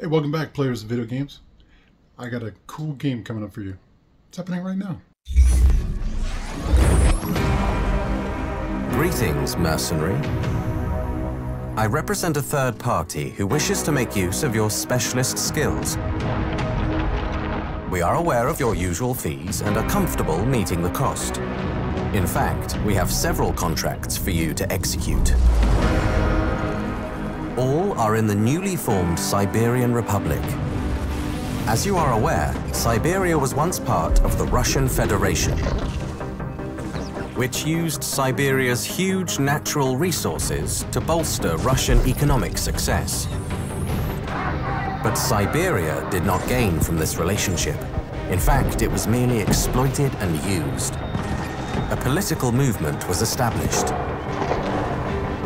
Hey, welcome back, players of video games. I got a cool game coming up for you. It's happening right now. Greetings, mercenary. I represent a third party who wishes to make use of your specialist skills. We are aware of your usual fees and are comfortable meeting the cost. In fact, we have several contracts for you to execute. All are in the newly formed Siberian Republic. As you are aware, Siberia was once part of the Russian Federation, which used Siberia's huge natural resources to bolster Russian economic success. But Siberia did not gain from this relationship. In fact, it was merely exploited and used. A political movement was established.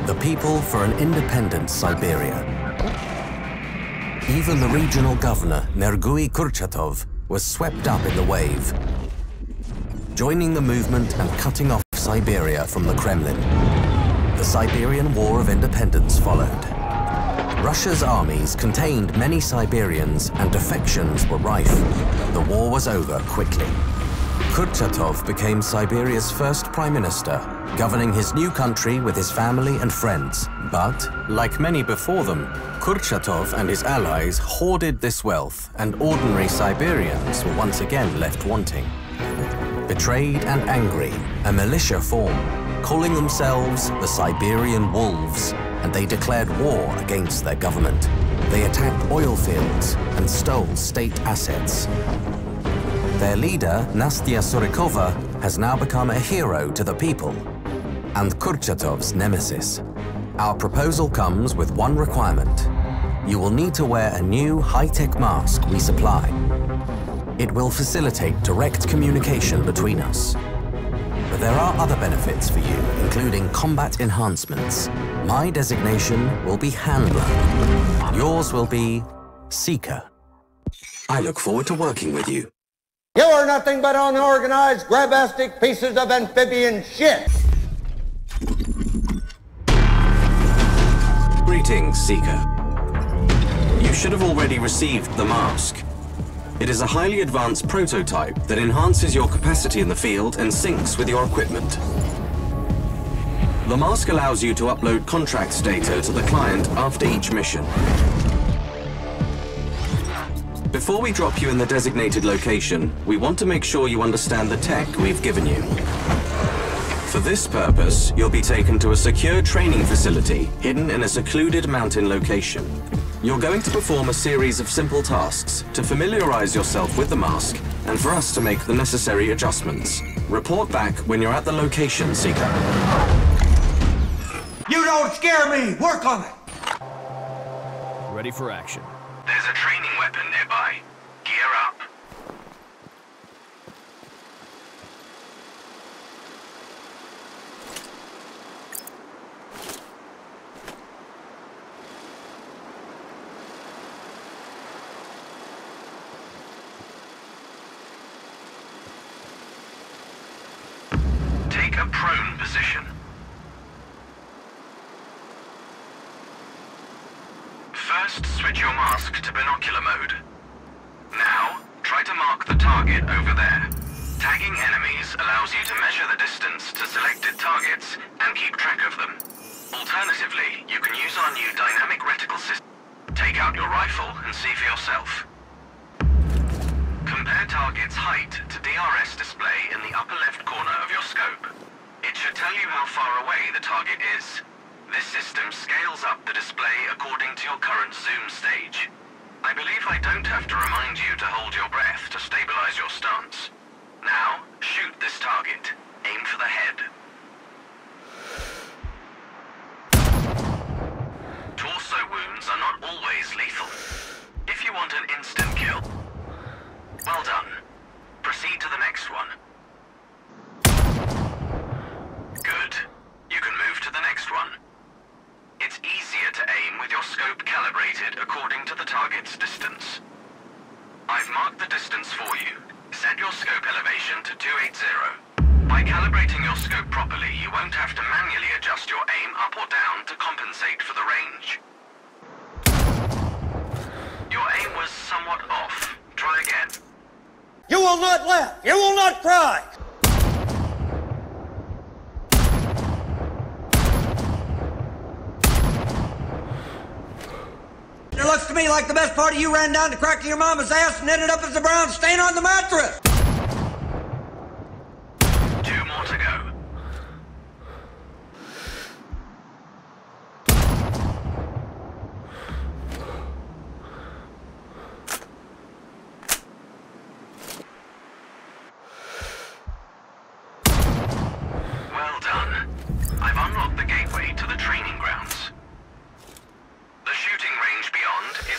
The People for an Independent Siberia. Even the regional governor, Nergui Kurchatov, was swept up in the wave, joining the movement and cutting off Siberia from the Kremlin. The Siberian War of Independence followed. Russia's armies contained many Siberians and defections were rife. The war was over quickly. Kurchatov became Siberia's first prime minister, governing his new country with his family and friends. But, like many before them, Kurchatov and his allies hoarded this wealth, and ordinary Siberians were once again left wanting. Betrayed and angry, a militia formed, calling themselves the Siberian Wolves, and they declared war against their government. They attacked oil fields and stole state assets. Their leader, Nastya Surikova, has now become a hero to the people and Kurchatov's nemesis. Our proposal comes with one requirement. You will need to wear a new high-tech mask we supply. It will facilitate direct communication between us. But there are other benefits for you, including combat enhancements. My designation will be Handler. Yours will be Seeker. I look forward to working with you. You are nothing but unorganized, grabastic pieces of amphibian shit! Greetings, Seeker. You should have already received the mask. It is a highly advanced prototype that enhances your capacity in the field and syncs with your equipment. The mask allows you to upload contracts data to the client after each mission. Before we drop you in the designated location, we want to make sure you understand the tech we've given you. For this purpose, you'll be taken to a secure training facility hidden in a secluded mountain location. You're going to perform a series of simple tasks to familiarize yourself with the mask and for us to make the necessary adjustments. Report back when you're at the location, Seeker. You don't scare me! Work on it! Ready for action. There's a training weapon nearby. Gear up. Take a prone position. First, switch your mask to binocular mode. Now, try to mark the target over there. Tagging enemies allows you to measure the distance to selected targets and keep track of them. Alternatively, you can use our new dynamic reticle system. Take out your rifle and see for yourself. Compare target's height to DRS display in the upper left corner of your scope. Tell you how far away the target is. This system scales up the display according to your current zoom stage. I believe I don't have to remind you to hold your breath to stabilize your stance. Now, shoot this target. Aim for the head. Torso wounds are not always lethal. If you want an instant kill, well done. zero. By calibrating your scope properly, you won't have to manually adjust your aim up or down to compensate for the range. Your aim was somewhat off. Try again. You will not laugh! You will not cry! It looks to me like the best part of you ran down to cracking your mama's ass and ended up as a brown stain on the mattress!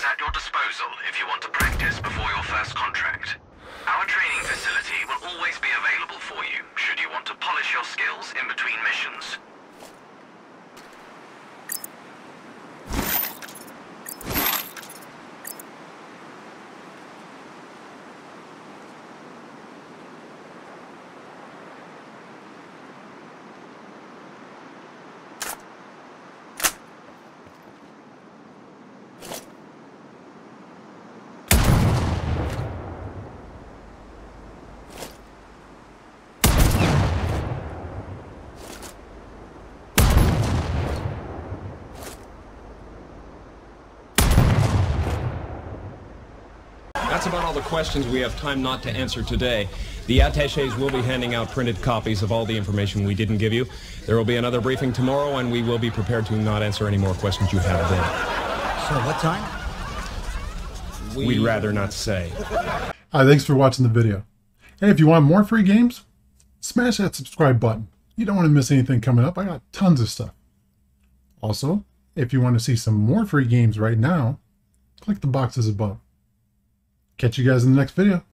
At your disposal if you want to practice before your first contract. Our training facility will always be available for you should you want to polish your skills in between missions. That's about all the questions we have time not to answer today. The attaches will be handing out printed copies of all the information we didn't give you. There will be another briefing tomorrow, and we will be prepared to not answer any more questions you have then. So what time? We'd rather not say. Hi, thanks for watching the video. Hey, if you want more free games, smash that subscribe button. You don't want to miss anything coming up. I got tons of stuff. Also, if you want to see some more free games right now, click the boxes above. Catch you guys in the next video.